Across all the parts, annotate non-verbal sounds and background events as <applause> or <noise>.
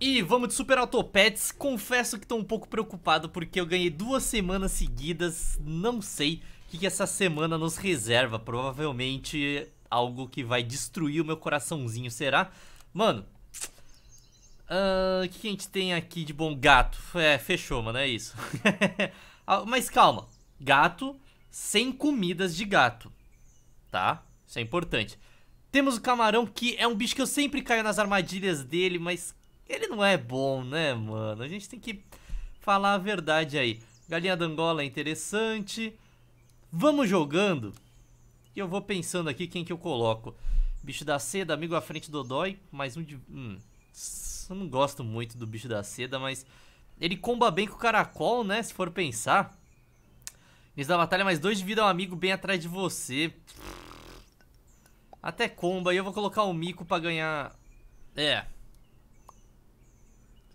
E vamos de Super Autopets, confesso que tô um pouco preocupado porque eu ganhei duas semanas seguidas, não sei o que, que essa semana nos reserva, provavelmente algo que vai destruir o meu coraçãozinho, será? Mano, ah, o uh, que, que a gente tem aqui de bom? Gato, é, fechou, mano, é isso. <laughs> Ah, mas calma, gato sem comidas de gato, tá? Isso é importante. Temos o camarão que é um bicho que eu sempre caio nas armadilhas dele, mas ele não é bom, né, mano? A gente tem que falar a verdade aí. Galinha d'Angola é interessante. Vamos jogando. E eu vou pensando aqui quem que eu coloco. Bicho da seda, amigo à frente do Dodói. Mais um de... Hum, eu não gosto muito do bicho da seda, mas... Ele comba bem com o caracol, né? Se for pensar. Início da batalha, mais dois de vida, um amigo bem atrás de você. Até comba. E eu vou colocar o mico pra ganhar... É,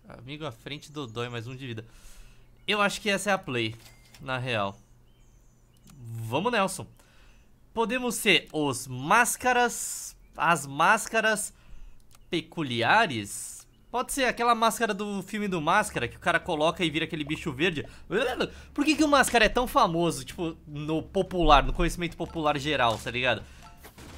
Amigo à frente do Dói, mais um de vida. Eu acho que essa é a play, na real. Vamos, Nelson. Podemos ser os máscaras... As máscaras peculiares? Pode ser aquela máscara do filme do Máscara, que o cara coloca e vira aquele bicho verde. Por que, que o Máscara é tão famoso, tipo, no popular, no conhecimento popular geral, tá ligado?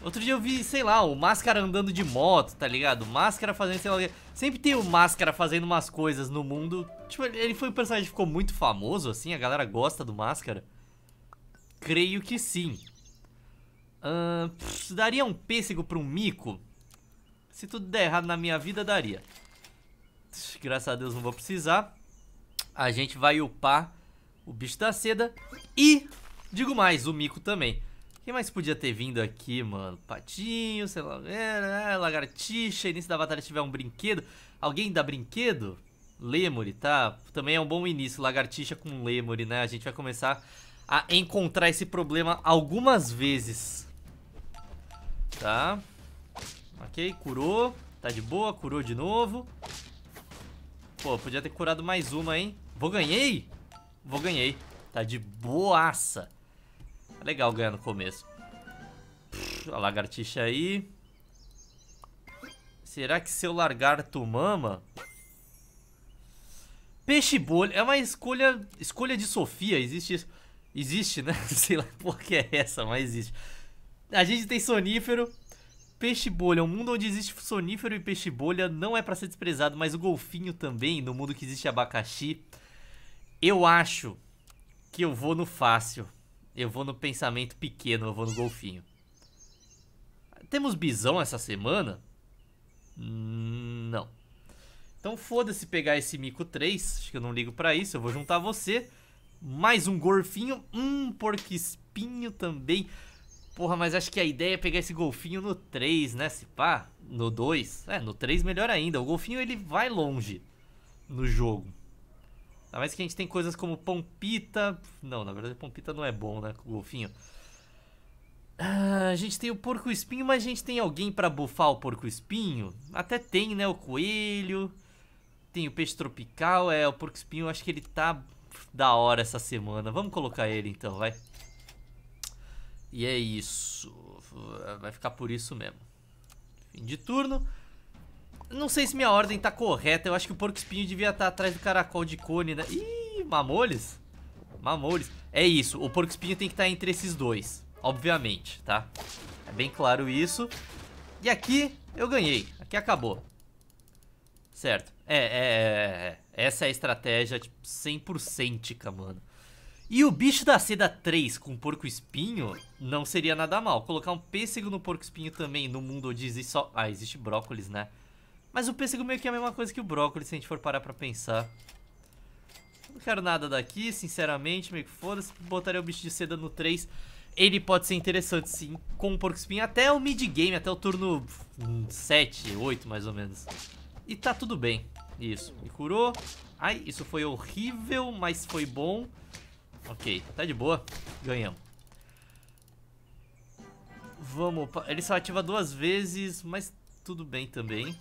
Outro dia eu vi, sei lá, o Máscara andando de moto, tá ligado? Máscara fazendo, sei lá... Sempre tem o Máscara fazendo umas coisas no mundo. Tipo, ele foi um personagem que ficou muito famoso, assim? A galera gosta do Máscara? Creio que sim. Uh, pff, daria um pêssego pra um mico? Se tudo der errado na minha vida, daria. Graças a Deus não vou precisar. A gente vai upar o bicho da seda e, digo mais, o mico também. Quem mais podia ter vindo aqui, mano? Patinho, sei lá, é, é, lagartixa, início da batalha tiver um brinquedo. Alguém dá brinquedo? Lemuri, tá? Também é um bom início, lagartixa com Lemuri, né? A gente vai começar a encontrar esse problema algumas vezes. Tá? Ok, curou. Tá de boa, curou de novo. Pô, podia ter curado mais uma, hein? Vou ganhei? Vou ganhei. Tá de boaça. Legal ganhar no começo. A lagartixa aí. Será que se eu largar tu mama? Peixe bolha. É uma escolha escolha de Sofia. Existe isso. Existe, né? <laughs> Sei lá por que é essa, mas existe. A gente tem sonífero. Peixe bolha. Um mundo onde existe sonífero e peixe bolha não é para ser desprezado, mas o golfinho também, no mundo que existe abacaxi. Eu acho que eu vou no fácil. Eu vou no pensamento pequeno, eu vou no golfinho. Temos bisão essa semana? Não. Então foda-se pegar esse mico 3, acho que eu não ligo pra isso, eu vou juntar você. Mais um golfinho, um porco espinho também. Porra, mas acho que a ideia é pegar esse golfinho no 3, né, se pá? No 2? É, no 3 melhor ainda. O golfinho ele vai longe no jogo. Ainda mais que a gente tem coisas como Pompita. Não, na verdade Pompita não é bom, né? Com o golfinho. Ah, a gente tem o porco espinho, mas a gente tem alguém para bufar o porco espinho? Até tem, né? O coelho. Tem o peixe tropical. É, o porco espinho, acho que ele tá da hora essa semana. Vamos colocar ele então, vai. E é isso. Vai ficar por isso mesmo. Fim de turno. Não sei se minha ordem tá correta. Eu acho que o porco espinho devia estar tá atrás do caracol de cone, né? Ih, mamoles? Mamoles. É isso, o porco espinho tem que estar tá entre esses dois. Obviamente, tá? É bem claro isso. E aqui eu ganhei. Aqui acabou. Certo. É, é, é, é. Essa é a estratégia, tipo, 100% mano. E o bicho da seda 3 com porco espinho não seria nada mal. Colocar um pêssego no porco espinho também no mundo onde existe só... Ah, existe brócolis, né? Mas o pêssego meio que é a mesma coisa que o brócolis, se a gente for parar pra pensar. Não quero nada daqui, sinceramente, meio que foda-se. Botaria o bicho de seda no 3. Ele pode ser interessante, sim, com o porco espinho até o mid-game, até o turno 7, 8, mais ou menos. E tá tudo bem. Isso, me curou. Ai, isso foi horrível, mas foi bom. Ok, tá de boa. Ganhamos. Vamos, ele só ativa duas vezes, mas tudo bem também.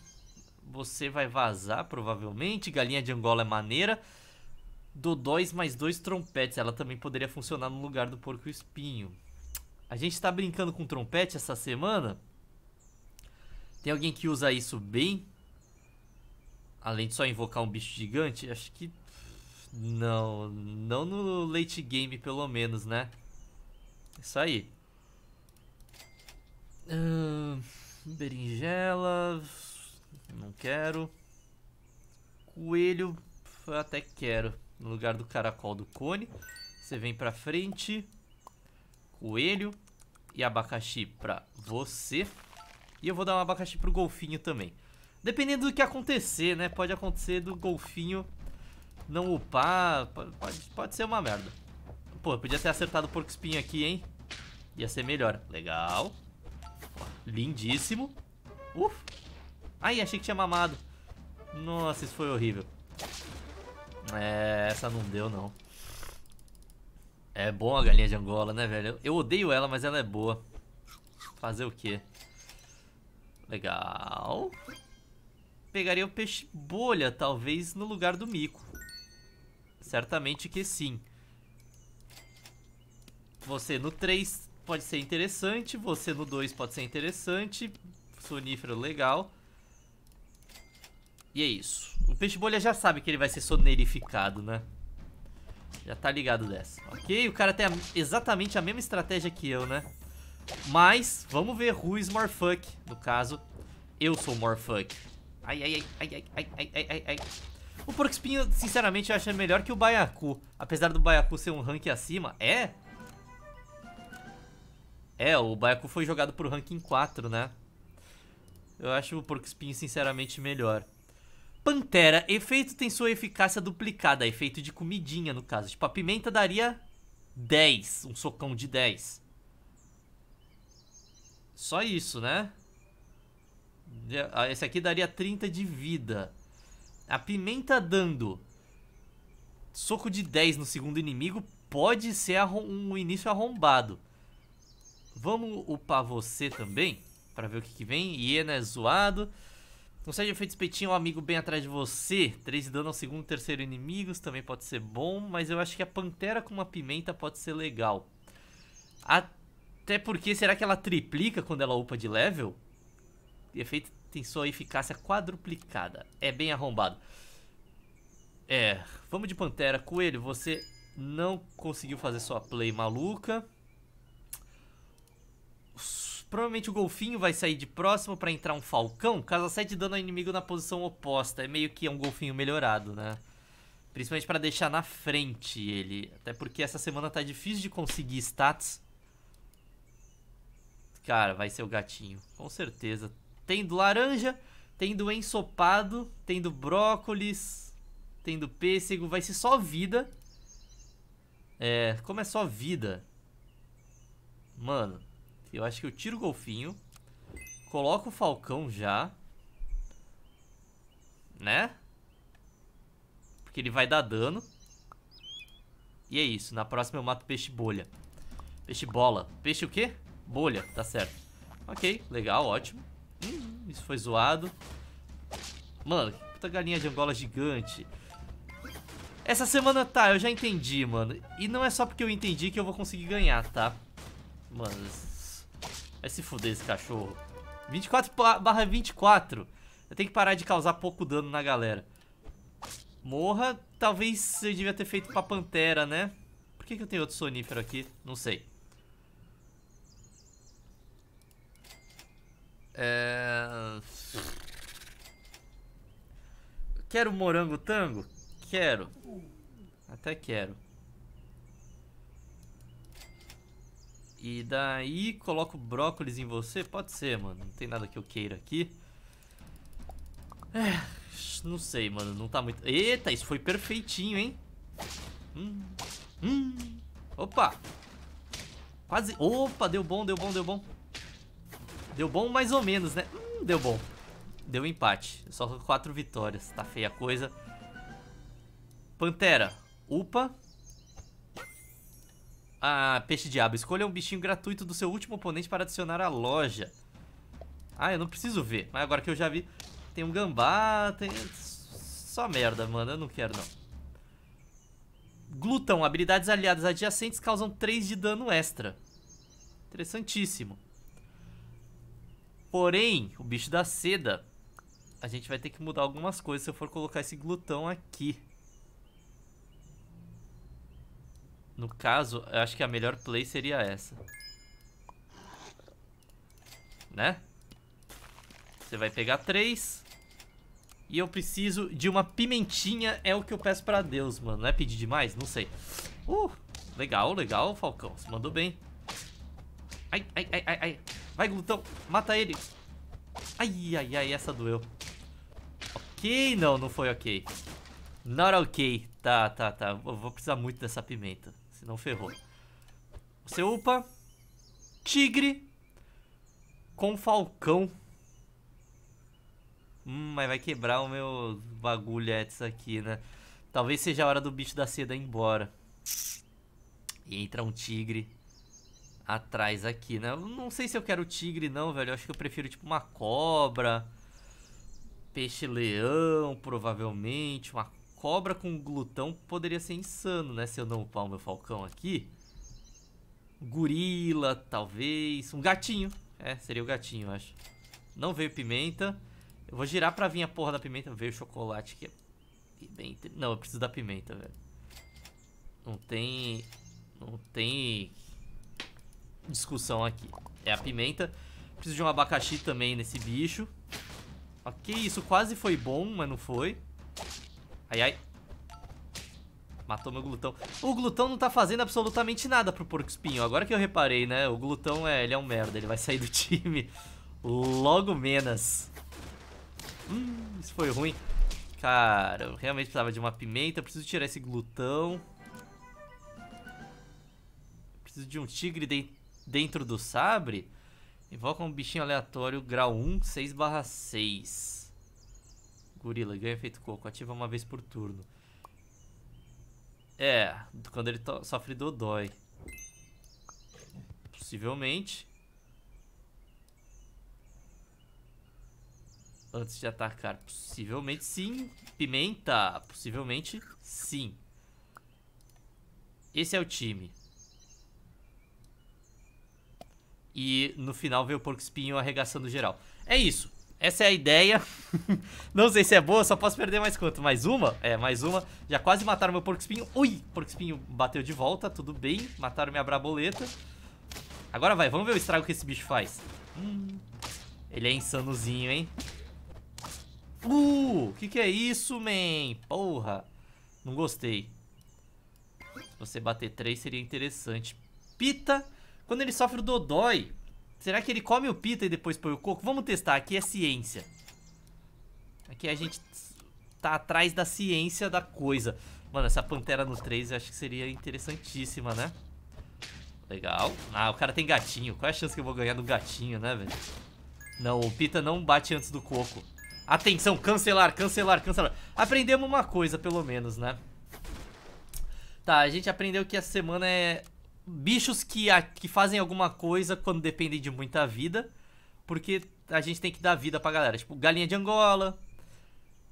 Você vai vazar, provavelmente. Galinha de Angola é maneira. Dodóis mais dois trompetes. Ela também poderia funcionar no lugar do porco espinho. A gente tá brincando com trompete essa semana? Tem alguém que usa isso bem? Além de só invocar um bicho gigante, acho que... Não, não no late game pelo menos, né? Isso aí. Hum, berinjela... Não quero. Coelho, até quero. No lugar do caracol do cone. Você vem pra frente. Coelho. E abacaxi pra você. E eu vou dar um abacaxi pro golfinho também. Dependendo do que acontecer, né? Pode acontecer do golfinho não upar. Pode, pode ser uma merda. Pô, podia ter acertado o porco espinho aqui, hein? Ia ser melhor. Legal. Lindíssimo. Uf. Ai, achei que tinha mamado. Nossa, isso foi horrível. É, essa não deu, não. É bom a galinha de Angola, né, velho? Eu odeio ela, mas ela é boa. Fazer o quê? Legal. Pegaria o peixe bolha, talvez, no lugar do mico. Certamente que sim. Você no 3 pode ser interessante, você no 2 pode ser interessante. Sonífero legal. E é isso. O peixe bolha já sabe que ele vai ser sonerificado, né? Já tá ligado dessa. Ok, o cara tem a, exatamente a mesma estratégia que eu, né? Mas, vamos ver who is more fuck. No caso, eu sou more fuck. Ai, ai, ai, ai, ai, ai, ai, ai, ai. O porco espinho, sinceramente, eu acho melhor que o Baiacu. Apesar do Baiacu ser um rank acima. É? É, o Baiacu foi jogado pro ranking 4, né? Eu acho o porco espinho, sinceramente, melhor. Pantera, efeito tem sua eficácia duplicada, efeito de comidinha no caso. Tipo, a pimenta daria 10, um socão de 10. Só isso, né? Esse aqui daria 30 de vida. A pimenta dando soco de 10 no segundo inimigo pode ser um início arrombado. Vamos upar você também, para ver o que, que vem. Iena é zoado. Consegue efeito espetinho, um amigo bem atrás de você. 3 de dano ao segundo e terceiro inimigos também pode ser bom. Mas eu acho que a Pantera com uma pimenta pode ser legal. Até porque, será que ela triplica quando ela upa de level? Efeito tem sua eficácia quadruplicada. É bem arrombado. É, vamos de Pantera. Coelho, você não conseguiu fazer sua play maluca. Provavelmente o golfinho vai sair de próximo para entrar um falcão. Caso 7 dano ao inimigo na posição oposta. É meio que um golfinho melhorado, né? Principalmente para deixar na frente ele. Até porque essa semana tá difícil de conseguir stats. Cara, vai ser o gatinho. Com certeza. Tem do laranja, tem do ensopado, tem do brócolis, tem do pêssego. Vai ser só vida. É, como é só vida... Mano, eu acho que eu tiro o golfinho. Coloco o falcão já. Né? Porque ele vai dar dano. E é isso. Na próxima eu mato peixe bolha. Peixe bola. Peixe o quê? Bolha, tá certo. Ok, legal, ótimo. Hum, isso foi zoado. Mano, puta galinha de Angola gigante. Essa semana, tá, eu já entendi, mano. E não é só porque eu entendi que eu vou conseguir ganhar, tá? Mano, Vai se fuder esse cachorro. 24 barra 24. Eu tenho que parar de causar pouco dano na galera. Morra. Talvez eu devia ter feito pra pantera, né? Por que, que eu tenho outro sonífero aqui? Não sei. É... Quero morango tango? Quero. Até quero. E daí coloco brócolis em você? Pode ser, mano. Não tem nada que eu queira aqui. É, não sei, mano. Não tá muito... Eita, isso foi perfeitinho, hein? Hum, hum. Opa! Quase... Opa, deu bom, deu bom, deu bom. Deu bom mais ou menos, né? Hum, deu bom. Deu empate. Só quatro vitórias. Tá feia a coisa. Pantera. Upa. Ah, peixe diabo. Escolha um bichinho gratuito do seu último oponente para adicionar à loja. Ah, eu não preciso ver. Mas agora que eu já vi, tem um gambá, tem... Só merda, mano. Eu não quero, não. Glutão. Habilidades aliadas adjacentes causam 3 de dano extra. Interessantíssimo. Porém, o bicho da seda a gente vai ter que mudar algumas coisas se eu for colocar esse glutão aqui. No caso, eu acho que a melhor play seria essa. Né? Você vai pegar três. E eu preciso de uma pimentinha, é o que eu peço pra Deus, mano. Não é pedir demais? Não sei. Uh, legal, legal, Falcão. Você mandou bem. Ai, ai, ai, ai, ai. Vai, glutão. Mata ele. Ai, ai, ai, essa doeu. Ok, não, não foi ok. Not ok. Tá, tá, tá. Eu vou precisar muito dessa pimenta. Senão ferrou. Você upa. Tigre. Com falcão. Hum, mas vai quebrar o meu bagulhetes aqui, né? Talvez seja a hora do bicho da seda ir embora. E entra um tigre atrás aqui, né? Eu não sei se eu quero tigre não, velho. Eu acho que eu prefiro tipo uma cobra. Peixe-leão, provavelmente. Uma cobra com glutão poderia ser insano, né? Se eu não upar o meu falcão aqui. Gorila, talvez. Um gatinho. É, seria o gatinho, eu acho. Não veio pimenta. Eu vou girar pra vir a porra da pimenta. Veio chocolate que é bem... Não, eu preciso da pimenta, velho. Não tem... Não tem discussão aqui. É a pimenta. Preciso de um abacaxi também nesse bicho. Ok, isso quase foi bom, mas não foi. Ai, ai. Matou meu glutão. O glutão não tá fazendo absolutamente nada pro porco espinho. Agora que eu reparei, né? O glutão é, ele é um merda. Ele vai sair do <laughs> time logo menos. Hum, isso foi ruim. Cara, eu realmente precisava de uma pimenta. Preciso tirar esse glutão. Preciso de um tigre de dentro do sabre. Invoca um bichinho aleatório, grau 1, 6 barra 6. Gorila, ganha efeito coco. Ativa uma vez por turno. É, quando ele sofre dodói. Possivelmente. Antes de atacar. Possivelmente sim. Pimenta. Possivelmente sim. Esse é o time. E no final vem o porco espinho arregaçando geral. É isso. Essa é a ideia. <laughs> Não sei se é boa, só posso perder mais quanto? Mais uma? É, mais uma. Já quase mataram meu porco espinho. Ui, porco espinho bateu de volta, tudo bem. Mataram minha braboleta. Agora vai, vamos ver o estrago que esse bicho faz. Hum, ele é insanozinho, hein? Uh, o que que é isso, man? Porra. Não gostei. Se você bater três seria interessante. Pita quando ele sofre o dodói, será que ele come o pita e depois põe o coco? Vamos testar, aqui é ciência. Aqui a gente tá atrás da ciência da coisa. Mano, essa pantera no 3 eu acho que seria interessantíssima, né? Legal. Ah, o cara tem gatinho. Qual é a chance que eu vou ganhar do gatinho, né, velho? Não, o pita não bate antes do coco. Atenção, cancelar, cancelar, cancelar. Aprendemos uma coisa, pelo menos, né? Tá, a gente aprendeu que essa semana é bichos que, a, que fazem alguma coisa quando dependem de muita vida, porque a gente tem que dar vida pra galera. Tipo, galinha de Angola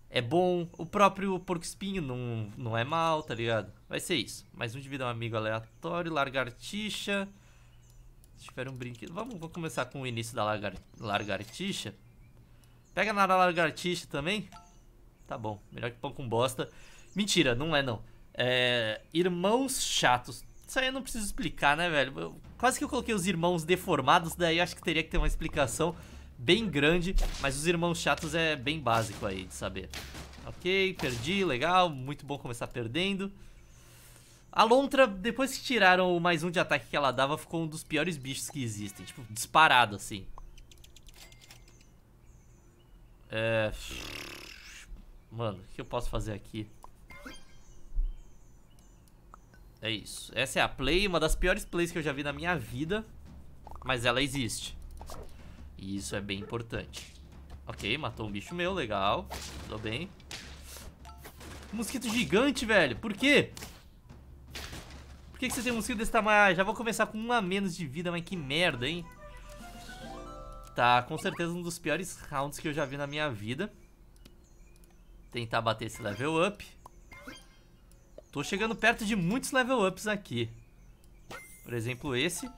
é bom, o próprio porco espinho não, não é mal, tá ligado? Vai ser isso. Mais um de vida um amigo aleatório, lagartixa. Tiver um brinquedo. Vamos, vamos começar com o início da lagar, lagartixa. Pega na lagartixa também. Tá bom, melhor que pão com bosta. Mentira, não é não. É, irmãos chatos. Isso aí eu não preciso explicar, né, velho? Eu, quase que eu coloquei os irmãos deformados, daí acho que teria que ter uma explicação bem grande, mas os irmãos chatos é bem básico aí de saber. Ok, perdi, legal, muito bom começar perdendo. A Lontra, depois que tiraram o mais um de ataque que ela dava, ficou um dos piores bichos que existem, tipo, disparado assim. É... Mano, o que eu posso fazer aqui? É isso. Essa é a play, uma das piores plays que eu já vi na minha vida. Mas ela existe. E isso é bem importante. Ok, matou um bicho meu, legal. Tudo bem. Mosquito gigante, velho. Por quê? Por que, que você tem um mosquito desse tamanho? Ah, já vou começar com um a menos de vida, mas que merda, hein? Tá, com certeza um dos piores rounds que eu já vi na minha vida. Tentar bater esse level up. Tô chegando perto de muitos level ups aqui. Por exemplo, esse.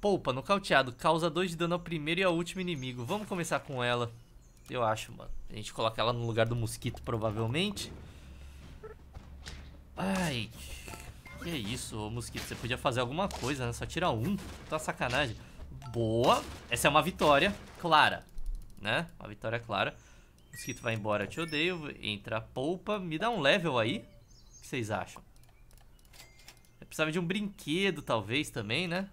Poupa, nocauteado. Causa 2 de dano ao primeiro e ao último inimigo. Vamos começar com ela. Eu acho, mano. A gente coloca ela no lugar do mosquito, provavelmente. Ai. Que é isso, ô mosquito. Você podia fazer alguma coisa, né? Só tira um. Tá sacanagem. Boa. Essa é uma vitória clara, né? Uma vitória clara. O mosquito vai embora, eu te odeio. Entra a polpa. Me dá um level aí. Vocês acham? Eu precisava de um brinquedo, talvez, também, né?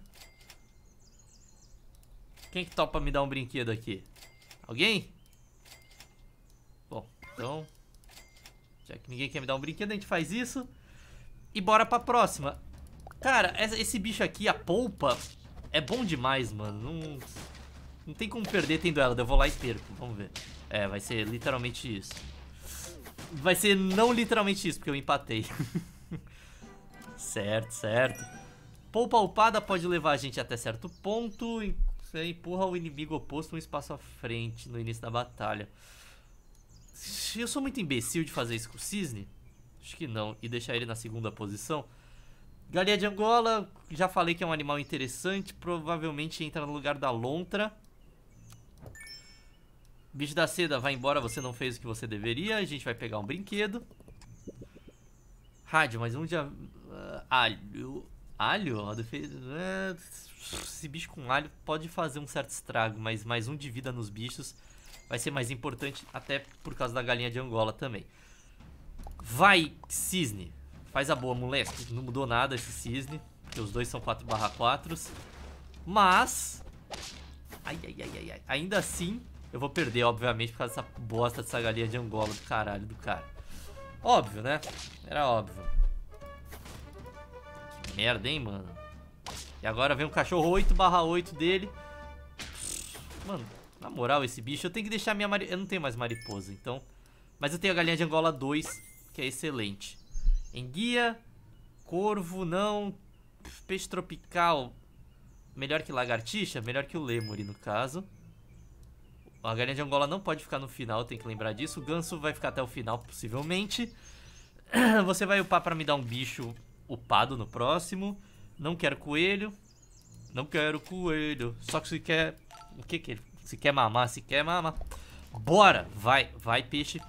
Quem que topa me dar um brinquedo aqui? Alguém? Bom, então... Já que ninguém quer me dar um brinquedo, a gente faz isso. E bora pra próxima. Cara, esse bicho aqui, a polpa, é bom demais, mano. Não, não tem como perder tendo ela. Eu vou lá e perco. Vamos ver. É, vai ser literalmente isso. Vai ser não literalmente isso, porque eu empatei. <laughs> certo, certo. Polpa upada pode levar a gente até certo ponto. Você empurra o inimigo oposto um espaço à frente no início da batalha. Eu sou muito imbecil de fazer isso com o Cisne? Acho que não. E deixar ele na segunda posição. Galinha de Angola, já falei que é um animal interessante. Provavelmente entra no lugar da lontra. Bicho da seda, vai embora, você não fez o que você deveria. A gente vai pegar um brinquedo. Rádio, mas um dia... Uh, alho... Alho? A defesa... Uh, esse bicho com alho pode fazer um certo estrago, mas mais um de vida nos bichos vai ser mais importante, até por causa da galinha de Angola também. Vai, cisne. Faz a boa, moleque. Não mudou nada esse cisne, porque os dois são 4 barra 4 Mas... Ai, ai, ai, ai, ai. Ainda assim, eu vou perder, obviamente, por causa dessa bosta dessa galinha de Angola do caralho do cara. Óbvio, né? Era óbvio. Que merda, hein, mano? E agora vem o cachorro 8 barra 8 dele. Mano, na moral, esse bicho, eu tenho que deixar minha mariposa. Eu não tenho mais mariposa, então. Mas eu tenho a galinha de Angola 2, que é excelente. Enguia, corvo, não. Peixe tropical. Melhor que lagartixa? Melhor que o lemuri, no caso. A galinha de Angola não pode ficar no final, tem que lembrar disso. O ganso vai ficar até o final, possivelmente. <clears throat> Você vai upar pra me dar um bicho upado no próximo. Não quero coelho. Não quero coelho. Só que se quer... O que que ele se quer mamar, se quer mamar. Bora! Vai, vai, peixe.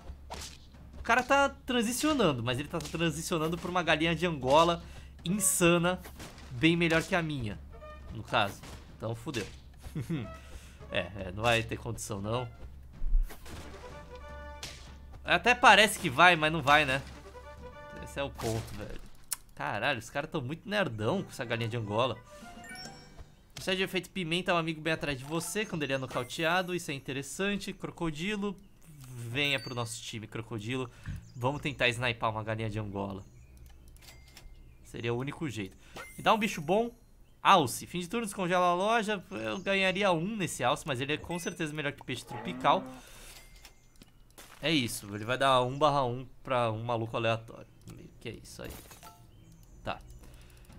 O cara tá transicionando, mas ele tá transicionando por uma galinha de Angola insana, bem melhor que a minha, no caso. Então, fodeu. <laughs> é, é, não vai ter condição, não. Até parece que vai, mas não vai, né? Esse é o ponto, velho. Caralho, os caras tão muito nerdão com essa galinha de Angola. Precisa de efeito pimenta, um amigo bem atrás de você quando ele é nocauteado. Isso é interessante. Crocodilo, venha pro nosso time, Crocodilo. Vamos tentar sniper uma galinha de Angola. Seria o único jeito. E dá um bicho bom. Alce. Fim de turno, descongela a loja. Eu ganharia um nesse alce, mas ele é com certeza melhor que peixe tropical. É isso. Ele vai dar 1 barra 1 pra um maluco aleatório. Que é isso aí. Tá.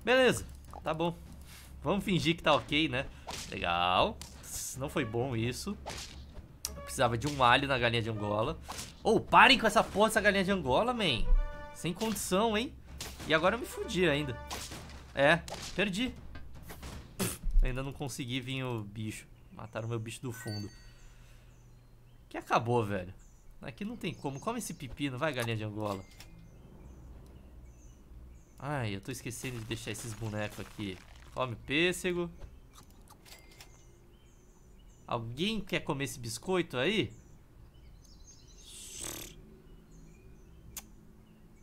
Beleza. Tá bom. Vamos fingir que tá ok, né? Legal. Não foi bom isso. Eu precisava de um alho na galinha de Angola. Ou oh, parem com essa porra dessa galinha de Angola, man. Sem condição, hein? E agora eu me fudi ainda. É, perdi. Ainda não consegui vir o bicho. Mataram o meu bicho do fundo. Que acabou, velho. Aqui não tem como. Come esse pepino. Vai, galinha de Angola. Ai, eu tô esquecendo de deixar esses bonecos aqui. Come pêssego. Alguém quer comer esse biscoito aí?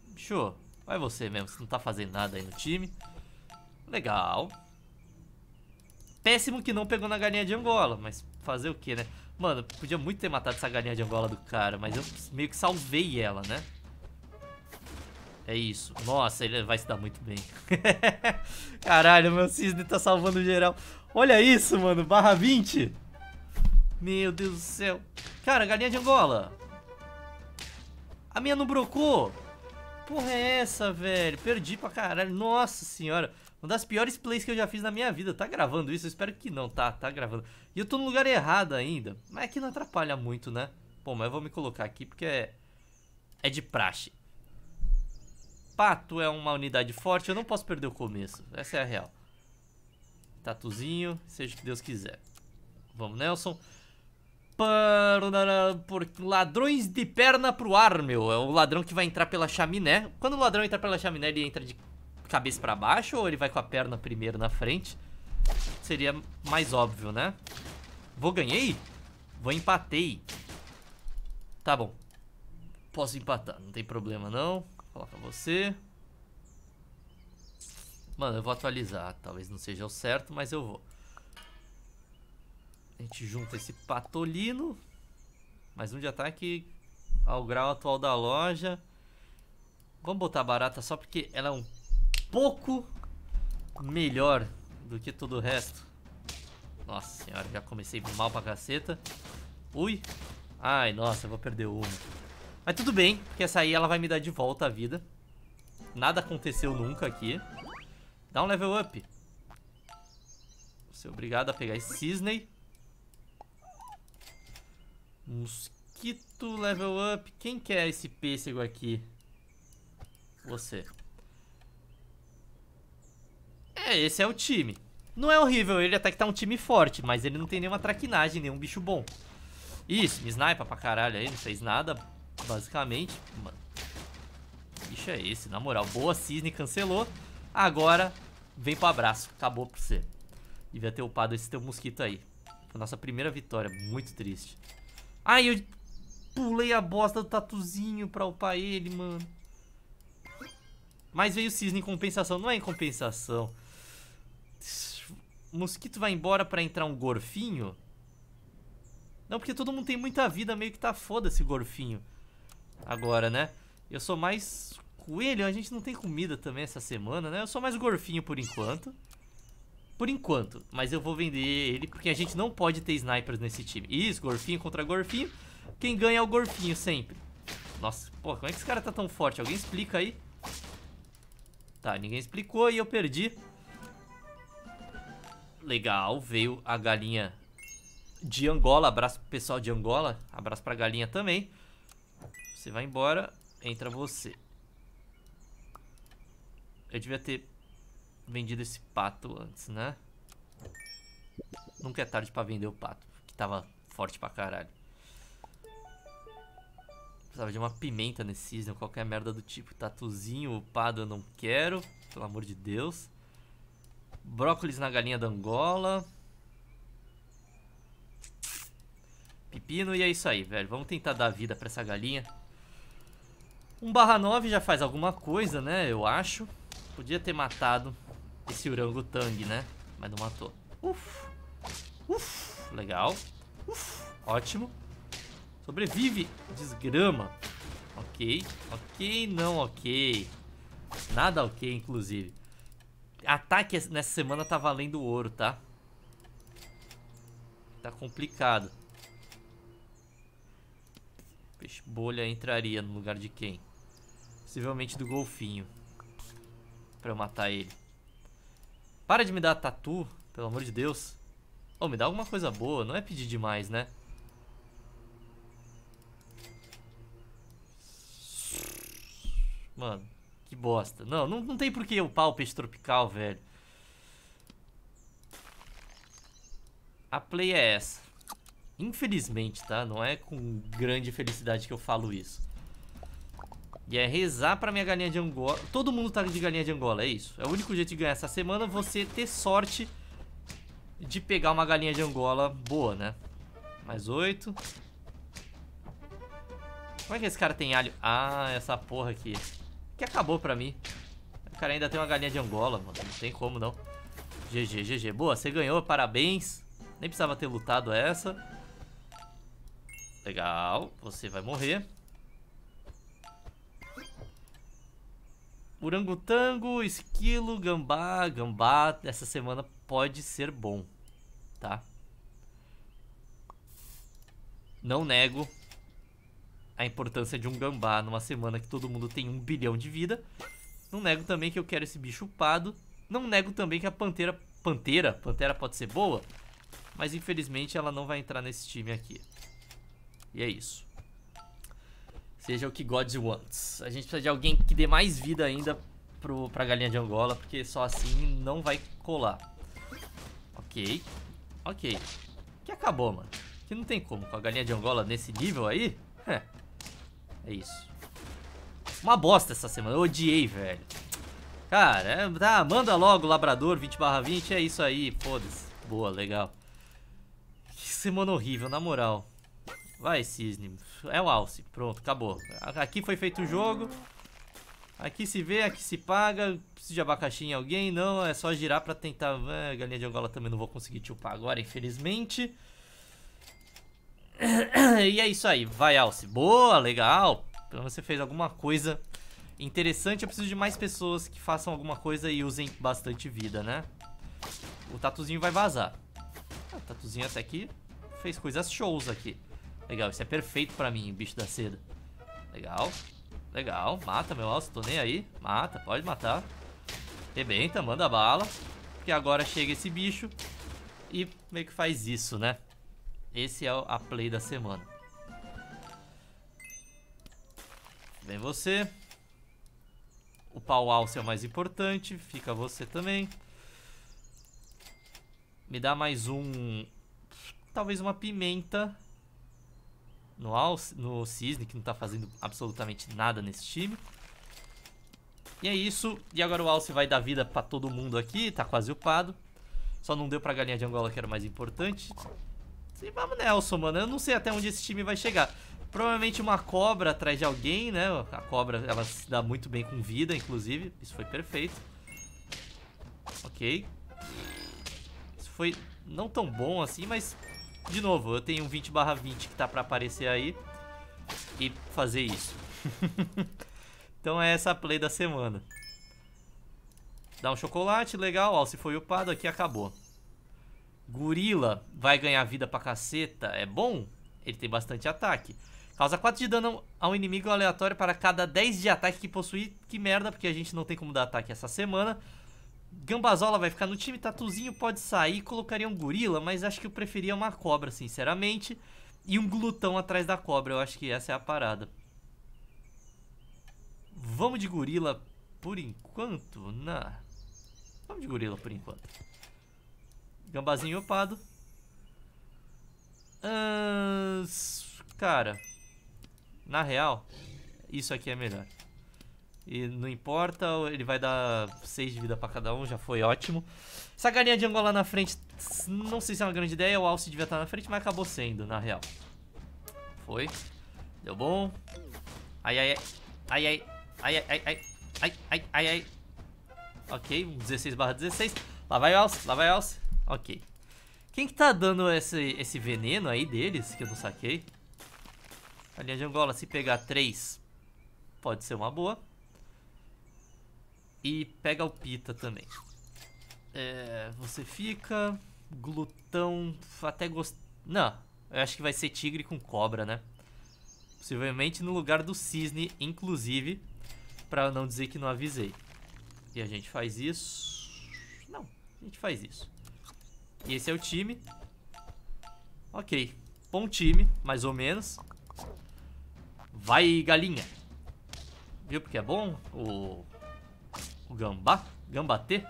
Bicho, vai você mesmo, você não tá fazendo nada aí no time. Legal. Péssimo que não pegou na galinha de Angola, mas fazer o que, né? Mano, podia muito ter matado essa galinha de Angola do cara, mas eu meio que salvei ela, né? É isso. Nossa, ele vai se dar muito bem. <laughs> Caralho, meu cisne tá salvando geral. Olha isso, mano. Barra 20. Meu Deus do céu. Cara, galinha de Angola. A minha não brocou. Porra é essa, velho? Perdi pra caralho. Nossa senhora. Uma das piores plays que eu já fiz na minha vida. Tá gravando isso? Eu espero que não. Tá, tá gravando. E eu tô no lugar errado ainda. Mas aqui não atrapalha muito, né? Bom, mas eu vou me colocar aqui porque é... É de praxe pato é uma unidade forte, eu não posso perder o começo. Essa é a real. Tatuzinho, seja o que Deus quiser. Vamos, Nelson. por ladrões de perna pro ar, meu. É o ladrão que vai entrar pela chaminé. Quando o ladrão entra pela chaminé, ele entra de cabeça pra baixo ou ele vai com a perna primeiro na frente? Seria mais óbvio, né? Vou ganhei? Vou empatei. Tá bom. Posso empatar, não tem problema não. Coloca você. Mano, eu vou atualizar. Talvez não seja o certo, mas eu vou. A gente junta esse patolino. Mais um de ataque ao grau atual da loja. Vamos botar barata só porque ela é um pouco melhor do que todo o resto. Nossa senhora, já comecei mal pra caceta. Ui. Ai, nossa, eu vou perder uma. Mas tudo bem, porque essa aí ela vai me dar de volta a vida. Nada aconteceu nunca aqui. Dá um level up. Vou ser obrigado a pegar esse cisne. Mosquito level up. Quem quer esse pêssego aqui? Você. É, esse é o time. Não é horrível, ele até que tá um time forte, mas ele não tem nenhuma traquinagem, nenhum bicho bom. Isso, me snipa pra caralho aí, não fez nada, basicamente. Mano, bicho é esse, na moral. Boa, Cisne cancelou. Agora, vem pro abraço, acabou pra você. Devia ter upado esse teu mosquito aí. Foi nossa primeira vitória, muito triste. Ai, eu pulei a bosta do tatuzinho pra upar ele, mano. Mas veio o cisne em compensação. Não é em compensação. Mosquito vai embora pra entrar um gorfinho? Não, porque todo mundo tem muita vida, meio que tá foda esse gorfinho. Agora, né? Eu sou mais coelho, a gente não tem comida também essa semana, né? Eu sou mais gorfinho por enquanto. Por enquanto. Mas eu vou vender ele porque a gente não pode ter snipers nesse time. Isso, gorfinho contra gorfinho. Quem ganha é o gorfinho sempre. Nossa, pô, como é que esse cara tá tão forte? Alguém explica aí? Tá, ninguém explicou e eu perdi. Legal, veio a galinha de Angola. Abraço pro pessoal de Angola. Abraço pra galinha também. Você vai embora, entra você. Eu devia ter vendido esse pato antes, né? Nunca é tarde pra vender o pato, que tava forte pra caralho. Precisava de uma pimenta nesse season, qualquer merda do tipo. Tatuzinho upado eu não quero, pelo amor de Deus. Brócolis na galinha da Angola. Pepino e é isso aí, velho. Vamos tentar dar vida pra essa galinha. 1 barra 9 já faz alguma coisa, né? Eu acho. Podia ter matado esse orangotangue, né? Mas não matou. Uf. Uf. Legal. Uf. Ótimo. Sobrevive. Desgrama. Ok. Ok, não ok. Nada ok, inclusive. Ataque nessa semana tá valendo ouro, tá? Tá complicado. Peixe bolha entraria no lugar de quem? Possivelmente do golfinho. Pra eu matar ele. Para de me dar tatu, pelo amor de Deus. Oh, me dá alguma coisa boa, não é pedir demais, né? Mano, que bosta. Não, não, não tem por que upar o peixe tropical, velho. A play é essa. Infelizmente, tá? Não é com grande felicidade que eu falo isso. E é rezar pra minha galinha de Angola. Todo mundo tá de galinha de Angola, é isso. É o único jeito de ganhar essa semana você ter sorte de pegar uma galinha de Angola boa, né? Mais oito. Como é que esse cara tem alho? Ah, essa porra aqui. Que acabou pra mim. O cara ainda tem uma galinha de Angola, mano. Não tem como, não. GG, GG. Boa, você ganhou, parabéns. Nem precisava ter lutado essa. Legal, você vai morrer. Orangotango, esquilo, gambá. Gambá essa semana pode ser bom, tá? Não nego a importância de um gambá numa semana que todo mundo tem um bilhão de vida. Não nego também que eu quero esse bicho upado. Não nego também que a pantera... Pantera? Pantera pode ser boa. Mas infelizmente ela não vai entrar nesse time aqui. E é isso. Seja o que God wants. A gente precisa de alguém que dê mais vida ainda pro, pra galinha de Angola, porque só assim não vai colar. Ok. Ok. Que acabou, mano. Que não tem como. Com a galinha de Angola nesse nível aí. É. Isso. Uma bosta essa semana. Eu odiei, velho. Cara, é, tá, manda logo Labrador 20 barra 20. É isso aí. Foda-se. Boa, legal. Que semana horrível, na moral. Vai, Cisne. É o Alce. Pronto, acabou. Aqui foi feito o jogo. Aqui se vê, aqui se paga. Precisa de abacaxi em alguém? Não, é só girar pra tentar... É, galinha de Angola também não vou conseguir tilpar agora, infelizmente. <coughs> E é isso aí. Vai, Alce. Boa, legal. Menos você fez alguma coisa interessante. Eu preciso de mais pessoas que façam alguma coisa e usem bastante vida, né? O tatuzinho vai vazar. Ah, o tatuzinho até aqui fez coisas shows aqui. Legal, isso é perfeito pra mim, bicho da seda. Legal. Legal, mata meu alce, tô nem aí. Mata, pode matar. Rebenta, manda bala. Porque agora chega esse bicho e meio que faz isso, né? Esse é a play da semana. Vem você. O pau alce é o mais importante. Fica você também. Me dá mais um... Talvez uma pimenta no, Alce, no Cisne, que não tá fazendo absolutamente nada nesse time. E é isso. E agora o Alce vai dar vida pra todo mundo aqui. Tá quase upado. Só não deu pra galinha de Angola, que era o mais importante. E vamos Nelson, mano. Eu não sei até onde esse time vai chegar. Provavelmente uma cobra atrás de alguém, né? A cobra, ela se dá muito bem com vida, inclusive. Isso foi perfeito. Ok. Isso foi não tão bom assim, mas de novo, eu tenho um 20 barra 20 que tá pra aparecer aí. E fazer isso. <laughs> então é essa a play da semana. Dá um chocolate, legal. Ó, se foi upado aqui, acabou. Gorila vai ganhar vida pra caceta. É bom? Ele tem bastante ataque. Causa 4 de dano a um inimigo aleatório para cada 10 de ataque que possui. Que merda, porque a gente não tem como dar ataque essa semana. Gambazola vai ficar no time, Tatuzinho pode sair, colocaria um gorila, mas acho que eu preferia uma cobra, sinceramente. E um glutão atrás da cobra, eu acho que essa é a parada. Vamos de gorila por enquanto? Não. Vamos de gorila por enquanto. Gambazinho upado. Uh, cara, na real, isso aqui é melhor. E não importa, ele vai dar 6 de vida pra cada um, já foi ótimo. Essa galinha de Angola na frente, não sei se é uma grande ideia, o Alce devia estar na frente, mas acabou sendo, na real. Foi. Deu bom. Ai, ai, ai. Ai, ai, ai, ai, ai, ai, ai, ai. Ok, 16 barra 16. Lá vai o Alce, lá vai o Alce. Ok. Quem que tá dando esse, esse veneno aí deles, que eu não saquei? Galinha de Angola, se pegar 3, pode ser uma boa. E pega o pita também. É, você fica. Glutão. Até gost... Não, eu acho que vai ser tigre com cobra, né? Possivelmente no lugar do cisne, inclusive. Pra não dizer que não avisei. E a gente faz isso. Não, a gente faz isso. E esse é o time. Ok. Bom time, mais ou menos. Vai, galinha. Viu porque é bom? O o gambá? Gambatê?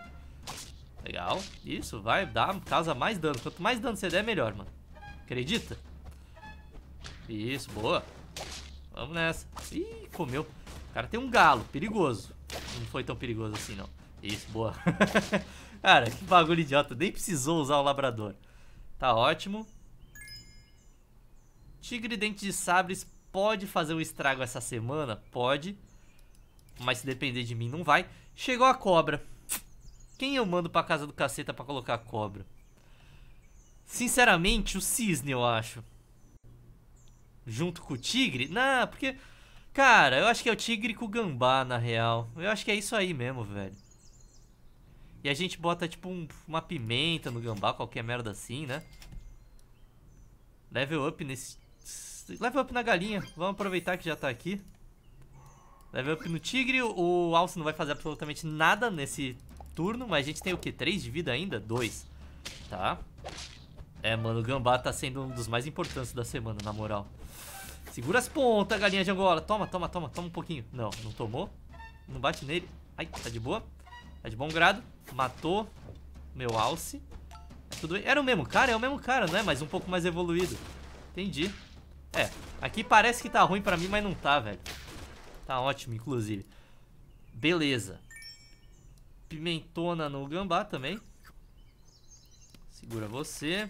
Legal. Isso, vai dar, causa mais dano. Quanto mais dano você der, melhor, mano. Acredita? Isso, boa. Vamos nessa. Ih, comeu. O cara tem um galo, perigoso. Não foi tão perigoso assim, não. Isso, boa. <laughs> cara, que bagulho idiota. Nem precisou usar o labrador. Tá ótimo. Tigre Dente de Sabres pode fazer um estrago essa semana? Pode. Mas se depender de mim, não vai. Chegou a cobra. Quem eu mando pra casa do caceta pra colocar a cobra? Sinceramente, o cisne, eu acho. Junto com o tigre? Não, porque... Cara, eu acho que é o tigre com o gambá, na real. Eu acho que é isso aí mesmo, velho. E a gente bota, tipo, um, uma pimenta no gambá, qualquer merda assim, né? Level up nesse... Level up na galinha. Vamos aproveitar que já tá aqui. Level up no tigre, o Alce não vai fazer absolutamente nada nesse turno, mas a gente tem o que? 3 de vida ainda? 2. Tá. É, mano, o Gambá tá sendo um dos mais importantes da semana, na moral. Segura as pontas, galinha de Angola. Toma, toma, toma, toma um pouquinho. Não, não tomou. Não bate nele. Ai, tá de boa. Tá de bom grado. Matou meu Alce. Tudo bem. Era o mesmo cara? É o mesmo cara, né? Mas um pouco mais evoluído. Entendi. É, aqui parece que tá ruim pra mim, mas não tá, velho. Tá ótimo, inclusive. Beleza. Pimentona no gambá também. Segura você.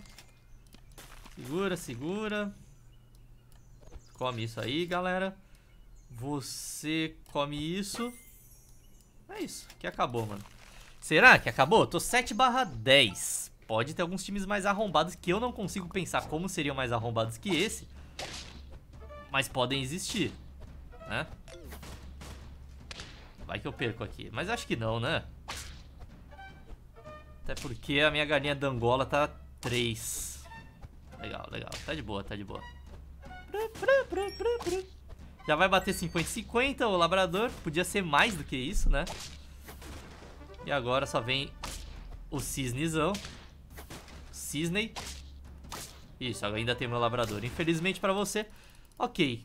Segura, segura. Come isso aí, galera. Você come isso. É isso, que acabou, mano. Será que acabou? Tô 7 barra 10. Pode ter alguns times mais arrombados que eu não consigo pensar como seriam mais arrombados que esse. Mas podem existir, né? Vai que eu perco aqui. Mas acho que não, né? Até porque a minha galinha da Angola tá 3. Legal, legal. Tá de boa, tá de boa. Já vai bater 50-50 o labrador. Podia ser mais do que isso, né? E agora só vem o cisnezão. Cisney. Isso, ainda tem meu labrador. Infelizmente pra você. Ok.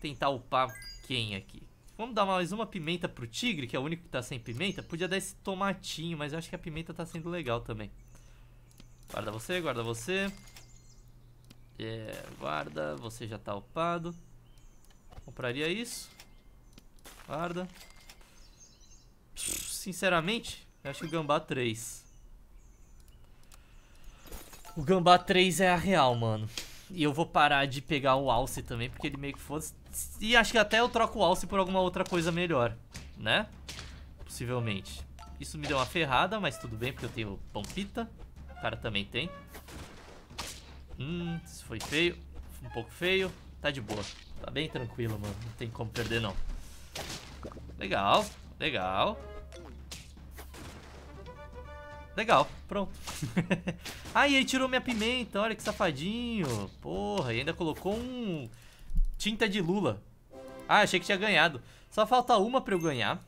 Tentar upar quem aqui? Vamos dar mais uma pimenta pro tigre, que é o único que tá sem pimenta. Podia dar esse tomatinho, mas eu acho que a pimenta tá sendo legal também. Guarda você, guarda você. É, guarda, você já tá upado. Compraria isso. Guarda. Sinceramente, acho que o Gambá 3. O Gambá 3 é a real, mano. E eu vou parar de pegar o Alce também, porque ele meio que fosse... E acho que até eu troco o Alce por alguma outra coisa melhor, né? Possivelmente. Isso me deu uma ferrada, mas tudo bem, porque eu tenho Pompita. O cara também tem. Hum, isso foi feio. Um pouco feio. Tá de boa. Tá bem tranquilo, mano. Não tem como perder, não. Legal, legal. Legal, pronto. <laughs> ah, e ele tirou minha pimenta, olha que safadinho. Porra, e ainda colocou um tinta de lula. Ah, achei que tinha ganhado. Só falta uma pra eu ganhar.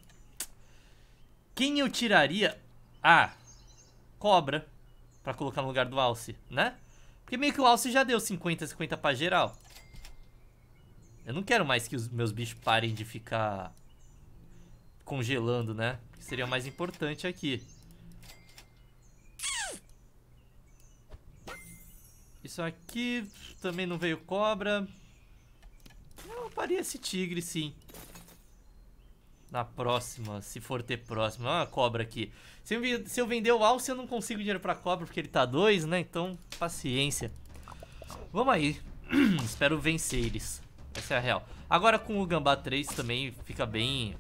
Quem eu tiraria? Ah, cobra. Pra colocar no lugar do Alce, né? Porque meio que o Alce já deu 50, 50 pra geral. Eu não quero mais que os meus bichos parem de ficar congelando, né? Que seria mais importante aqui. Isso aqui também não veio cobra. Eu faria esse tigre, sim. Na próxima, se for ter próxima. Olha a cobra aqui. Se eu, se eu vender o alce, eu não consigo dinheiro pra cobra, porque ele tá dois, né? Então, paciência. Vamos aí. <clears throat> Espero vencer eles. Essa é a real. Agora com o Gambá 3 também fica bem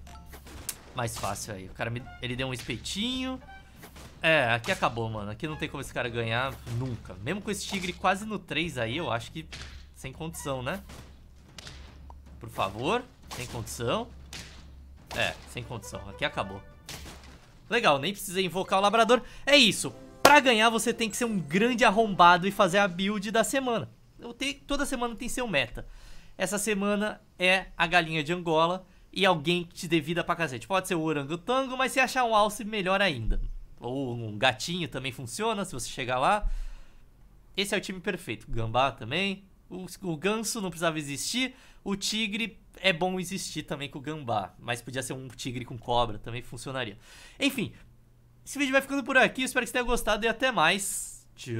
mais fácil aí. O cara, me, ele deu um espetinho. É, aqui acabou, mano. Aqui não tem como esse cara ganhar nunca. Mesmo com esse tigre quase no 3 aí, eu acho que sem condição, né? Por favor, sem condição. É, sem condição. Aqui acabou. Legal, nem precisei invocar o labrador. É isso. Pra ganhar, você tem que ser um grande arrombado e fazer a build da semana. Eu tenho, toda semana tem seu meta. Essa semana é a galinha de Angola e alguém que te dê vida pra cacete. Pode ser o orangotango, mas se achar um alce, melhor ainda. Ou um gatinho também funciona, se você chegar lá. Esse é o time perfeito. Gambá também. O, o ganso não precisava existir. O tigre é bom existir também com o gambá. Mas podia ser um tigre com cobra, também funcionaria. Enfim, esse vídeo vai ficando por aqui. Espero que você tenha gostado e até mais. Tchau!